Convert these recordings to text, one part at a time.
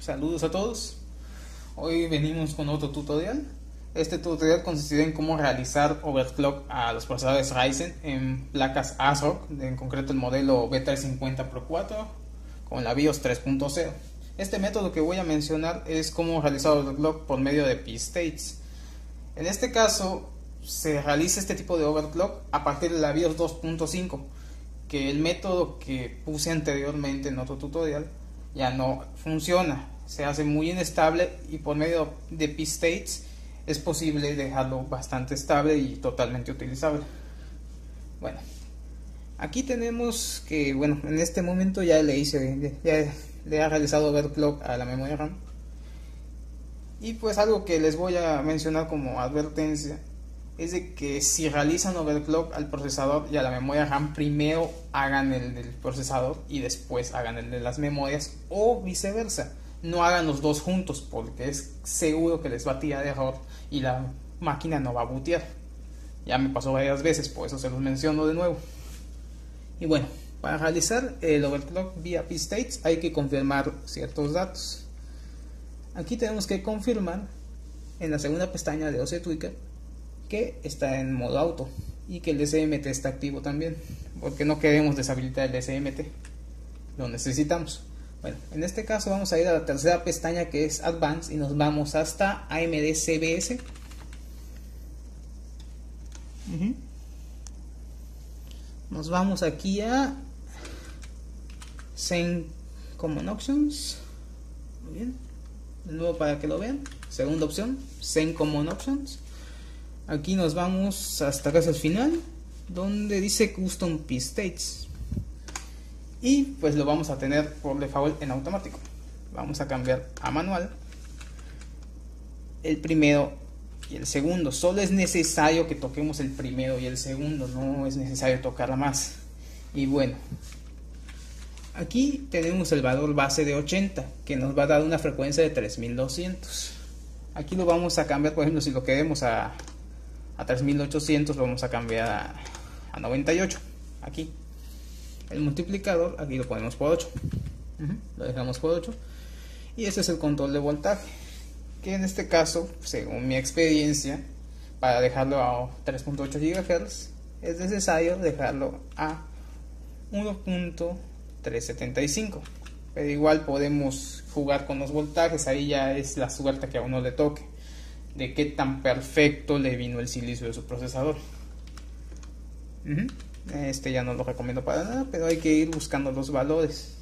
Saludos a todos. Hoy venimos con otro tutorial. Este tutorial consistirá en cómo realizar overclock a los procesadores Ryzen en placas ASRock, en concreto el modelo B350 Pro 4 con la BIOS 3.0. Este método que voy a mencionar es cómo realizar overclock por medio de P-States. En este caso se realiza este tipo de overclock a partir de la BIOS 2.5 que el método que puse anteriormente en otro tutorial ya no funciona, se hace muy inestable y por medio de P-States es posible dejarlo bastante estable y totalmente utilizable. Bueno, aquí tenemos que, bueno, en este momento ya le hice, ya le he realizado overclock a la memoria RAM. Y pues algo que les voy a mencionar como advertencia es de que si realizan overclock al procesador y a la memoria RAM, primero hagan el del procesador y después hagan el de las memorias o viceversa. No hagan los dos juntos porque es seguro que les va a tirar error y la máquina no va a bootear. Ya me pasó varias veces, por eso se los menciono de nuevo. Y bueno, para realizar el overclock vía P-States hay que confirmar ciertos datos. Aquí tenemos que confirmar en la segunda pestaña de OC Tweaker que está en modo auto y que el SMT está activo también, porque no queremos deshabilitar el SMT, lo necesitamos. Bueno, en este caso vamos a ir a la tercera pestaña que es Advanced y nos vamos hasta AMD CBS. Nos vamos aquí a Zen Common Options. Muy bien. De nuevo para que lo vean. Segunda opción, Zen Common Options. Aquí nos vamos hasta casi el final, donde dice Custom P States. Y pues lo vamos a tener por default en automático. Vamos a cambiar a manual. El primero y el segundo. Solo es necesario que toquemos el primero y el segundo. No es necesario tocar más. Y bueno. Aquí tenemos el valor base de 80. Que nos va a dar una frecuencia de 3200. Aquí lo vamos a cambiar. Por ejemplo si lo queremos a a 3800 lo vamos a cambiar a, 98 aquí el multiplicador aquí lo ponemos por 8 lo dejamos por 8 y este es el control de voltaje que en este caso según mi experiencia para dejarlo a 3.8 GHz es necesario dejarlo a 1.375 pero igual podemos jugar con los voltajes ahí ya es la suerte que a uno le toque de qué tan perfecto le vino el silicio de su procesador. Este ya no lo recomiendo para nada, pero hay que ir buscando los valores.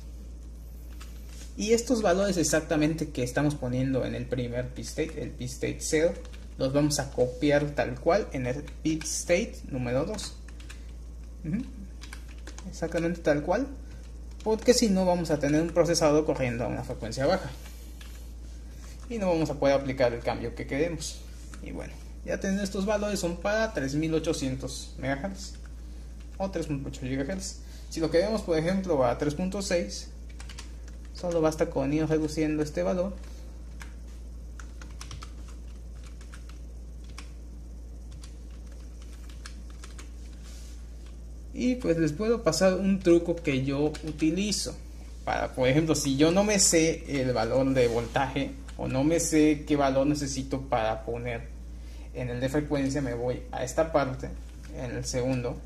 Y estos valores exactamente que estamos poniendo en el primer P-State, el P-State 0, los vamos a copiar tal cual en el P-State número 2. Exactamente tal cual, porque si no vamos a tener un procesador corriendo a una frecuencia baja y no vamos a poder aplicar el cambio que queremos. Y bueno, ya tener estos valores son para 3800 MHz o 3.8 GHz. Si lo queremos, por ejemplo, a 3.6, solo basta con ir reduciendo este valor. Y pues les puedo pasar un truco que yo utilizo. Para, por ejemplo, si yo no me sé el valor de voltaje o no me sé qué valor necesito para poner en el de frecuencia, me voy a esta parte, en el segundo,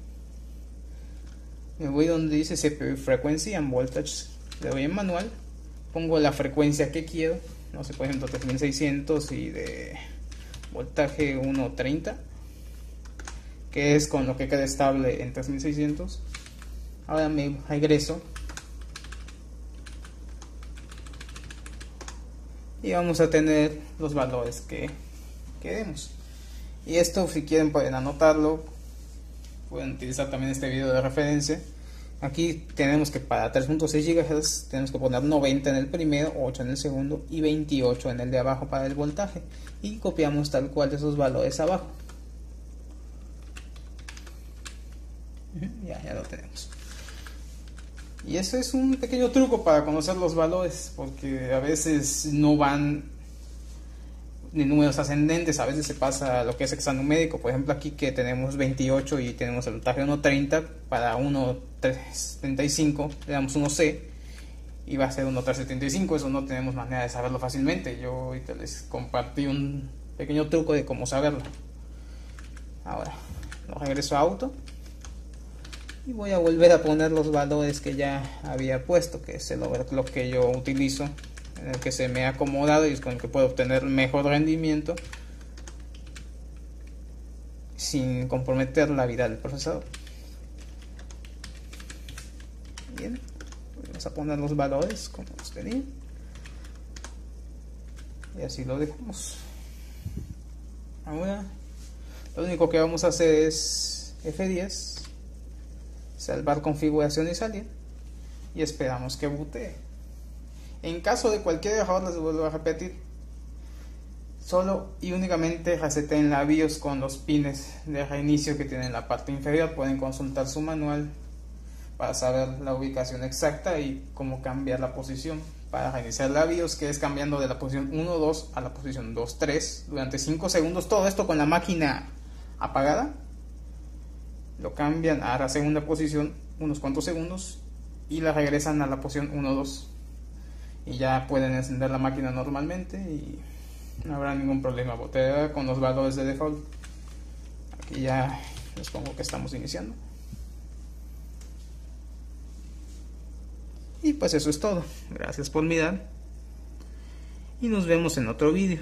me voy donde dice CPU frequency and voltage, le doy en manual, pongo la frecuencia que quiero, no sé, por ejemplo 3600 y de voltaje 1.30, que es con lo que queda estable en 3600. Ahora me regreso. Y vamos a tener los valores que queremos. Y esto si quieren pueden anotarlo pueden utilizar también este video de referencia. Aquí tenemos que para 3.6 GHz tenemos que poner 90 en el primero 8 en el segundo y 28 en el de abajo para el voltaje. Y copiamos tal cual esos valores abajo. Ya, ya lo tenemos. Y eso es un pequeño truco para conocer los valores, porque a veces no van de números ascendentes, a veces se pasa lo que es hexanumérico. Por ejemplo, aquí que tenemos 28 y tenemos el voltaje 1.30, para 1.35 le damos 1C y va a ser un 375, eso no tenemos manera de saberlo fácilmente. Yo ahorita les compartí un pequeño truco de cómo saberlo. Ahora, lo regreso a auto y voy a volver a poner los valores que ya había puesto, que es el overclock que yo utilizo, en el que se me ha acomodado y con el que puedo obtener mejor rendimiento sin comprometer la vida del procesador. Bien, vamos a poner los valores como los tenía. Y así lo dejamos. Ahora, lo único que vamos a hacer es F10, salvar configuración y salir. Y esperamos que botee. En caso de cualquier error, les vuelvo a repetir, Solo y únicamente en la BIOS con los pines de reinicio que tienen en la parte inferior. Pueden consultar su manual para saber la ubicación exacta y cómo cambiar la posición para reiniciar la BIOS, que es cambiando de la posición 1-2 a la posición 2-3 durante 5 segundos. Todo esto con la máquina apagada. Lo cambian a la segunda posición unos cuantos segundos y la regresan a la posición 1-2. Y ya pueden encender la máquina normalmente y no habrá ningún problema. Botella con los valores de default. Aquí ya les pongo que estamos iniciando. Y pues eso es todo. Gracias por mirar. Y nos vemos en otro vídeo.